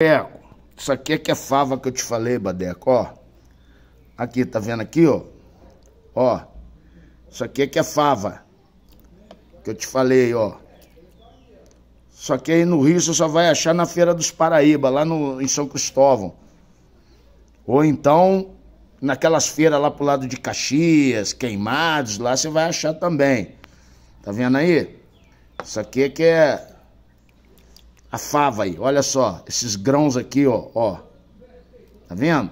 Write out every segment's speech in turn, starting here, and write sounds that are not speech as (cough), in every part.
Badeco, isso aqui é que é fava que eu te falei, Badeco, ó. Aqui, tá vendo aqui, ó? Ó, isso aqui é que é fava. Que eu te falei, ó. Só que aí no Rio você só vai achar na Feira dos Paraíba, lá no, em São Cristóvão. Ou então, naquelas feiras lá pro lado de Caxias, Queimados, lá você vai achar também. Tá vendo aí? Isso aqui é que é a fava aí, olha só, esses grãos aqui, ó, ó. Tá vendo?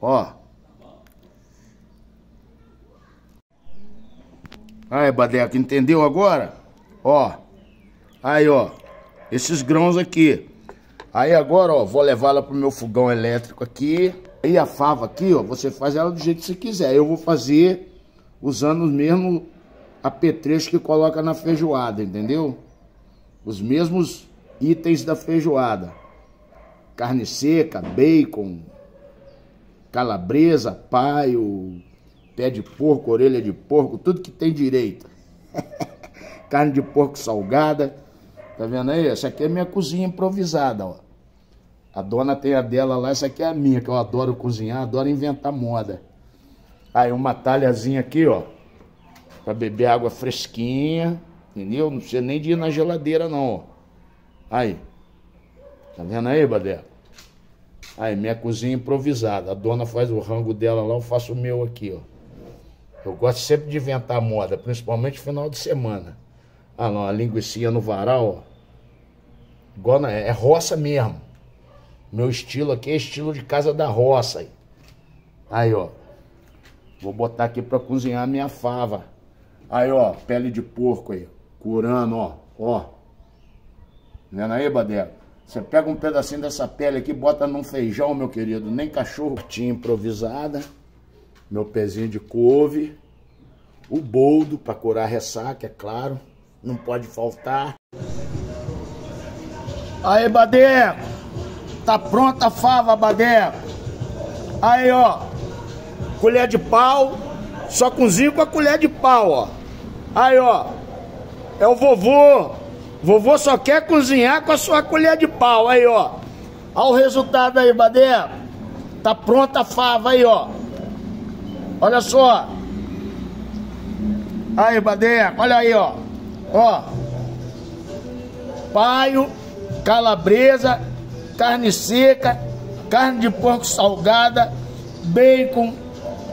Ó. Aí, Badeco, entendeu agora? Ó. Aí, ó. Esses grãos aqui. Aí agora, ó, vou levá-la pro meu fogão elétrico aqui. Aí a fava aqui, ó, você faz ela do jeito que você quiser. Eu vou fazer usando os mesmos apetrechos que coloca na feijoada, entendeu? Os mesmos itens da feijoada: carne seca, bacon, calabresa, paio, pé de porco, orelha de porco, tudo que tem direito. (laughs) carne de porco salgada. Tá vendo aí? Essa aqui é minha cozinha improvisada, ó. A dona tem a dela lá, essa aqui é a minha, que eu adoro cozinhar, adoro inventar moda. Aí uma talhazinha aqui, ó, para beber água fresquinha, entendeu? Não precisa nem de ir na geladeira não, ó. Aí. Tá vendo aí, Badé? Aí, minha cozinha improvisada. A dona faz o rango dela lá, eu faço o meu aqui, ó. Eu gosto sempre de inventar moda, principalmente final de semana. Ah, não, a linguiça no varal, ó. Igual na, é roça mesmo. Meu estilo aqui é estilo de casa da roça. Aí, aí ó. Vou botar aqui pra cozinhar a minha fava. Aí, ó, pele de porco aí. Curando, ó. Ó. Vendo aí, Badelo? Você pega um pedacinho dessa pele aqui, bota num feijão, meu querido. Nem cachorro. Tinha improvisada. Meu pezinho de couve. O boldo para curar ressaca, é claro. Não pode faltar. Aí, Badeco. Tá pronta a fava, Badeco. Aí, ó. Colher de pau. Só cozinho com a colher de pau, ó. Aí, ó. É o vovô. Vovô só quer cozinhar com a sua colher de pau. Aí, ó. Olha o resultado aí, Badé. Tá pronta a fava aí, ó. Olha só. Aí, Badé. Olha aí, ó. Ó. Paio, calabresa, carne seca, carne de porco salgada, bacon,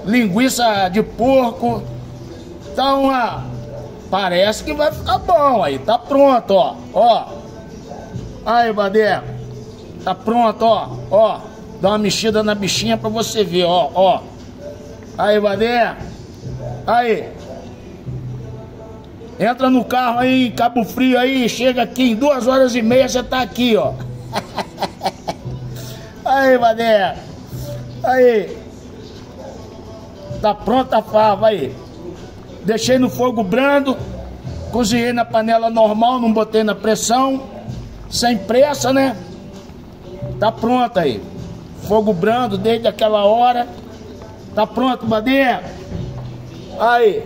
linguiça de porco. Então, ó. Parece que vai ficar bom aí. Tá pronto, ó. Ó. Aí, Badé. Tá pronto, ó. Ó. Dá uma mexida na bichinha pra você ver, ó. Ó. Aí, Badé. Aí. Entra no carro aí, Cabo Frio aí, chega aqui em duas horas e meia você tá aqui, ó. (laughs) aí, Badé. Aí. Tá pronta a fava aí. Deixei no fogo brando, cozinhei na panela normal, não botei na pressão, sem pressa, né? Tá pronto aí. Fogo brando desde aquela hora. Tá pronto, Badinha? Aí.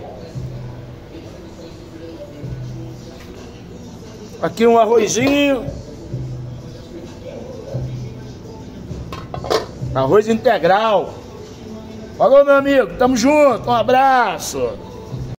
Aqui um arrozinho. Arroz integral. Falou, meu amigo. Tamo junto. Um abraço.